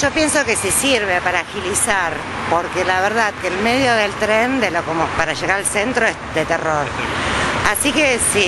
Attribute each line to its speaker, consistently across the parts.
Speaker 1: Yo pienso que sí sirve para agilizar, porque la verdad que el medio del tren, de lo como para llegar al centro, es de terror. Así que si,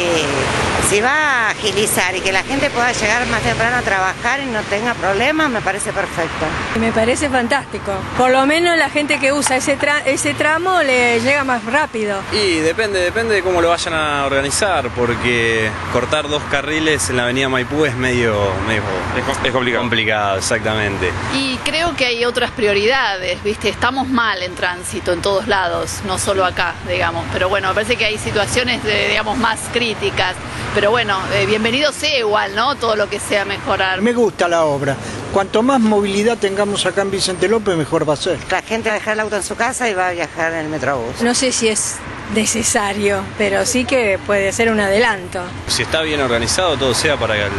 Speaker 1: si va a agilizar y que la gente pueda llegar más temprano a trabajar y no tenga problemas, me parece perfecto.
Speaker 2: Me parece fantástico. Por lo menos la gente que usa ese, tra- ese tramo le llega más rápido.
Speaker 3: Y depende, depende de cómo lo vayan a organizar, porque cortar dos carriles en la avenida Maipú es medio, medio
Speaker 4: Es com- es complicado.
Speaker 3: complicado, exactamente.
Speaker 5: Y creo que hay otras prioridades, ¿viste? Estamos mal en tránsito en todos lados, no solo acá, digamos. Pero bueno, me parece que hay situaciones, de, digamos, más críticas. Pero bueno, eh, bienvenido sea igual, ¿no? Todo lo que sea mejorar.
Speaker 6: Me gusta la obra. Cuanto más movilidad tengamos acá en Vicente López, mejor va a ser.
Speaker 1: La gente va a dejar el auto en su casa y va a viajar en el metrobús.
Speaker 2: No sé si es necesario, pero sí que puede ser un adelanto.
Speaker 3: Si está bien organizado, todo sea para que, el-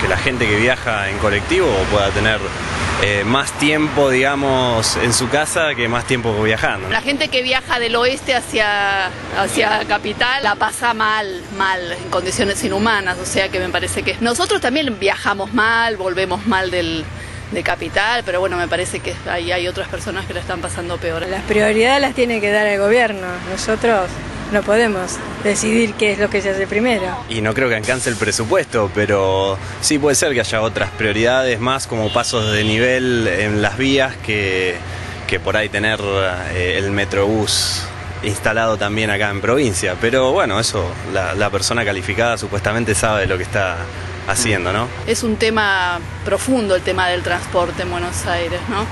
Speaker 3: que la gente que viaja en colectivo pueda tener eh, más tiempo, digamos, en su casa que más tiempo viajando. ¿no?
Speaker 5: La gente que viaja del oeste hacia, hacia capital la pasa mal, mal, en condiciones inhumanas. O sea que me parece que nosotros también viajamos mal, volvemos mal del, de capital, pero bueno, me parece que hay, hay otras personas que la están pasando peor.
Speaker 2: Las prioridades las tiene que dar el gobierno. Nosotros no podemos decidir qué es lo que se hace primero.
Speaker 3: Y no creo que alcance el presupuesto, pero sí puede ser que haya otras prioridades más como pasos de nivel en las vías que, que por ahí tener eh, el metrobús instalado también acá en provincia. Pero bueno, eso la, la persona calificada supuestamente sabe lo que está haciendo, ¿no?
Speaker 5: Es un tema profundo el tema del transporte en Buenos Aires, ¿no?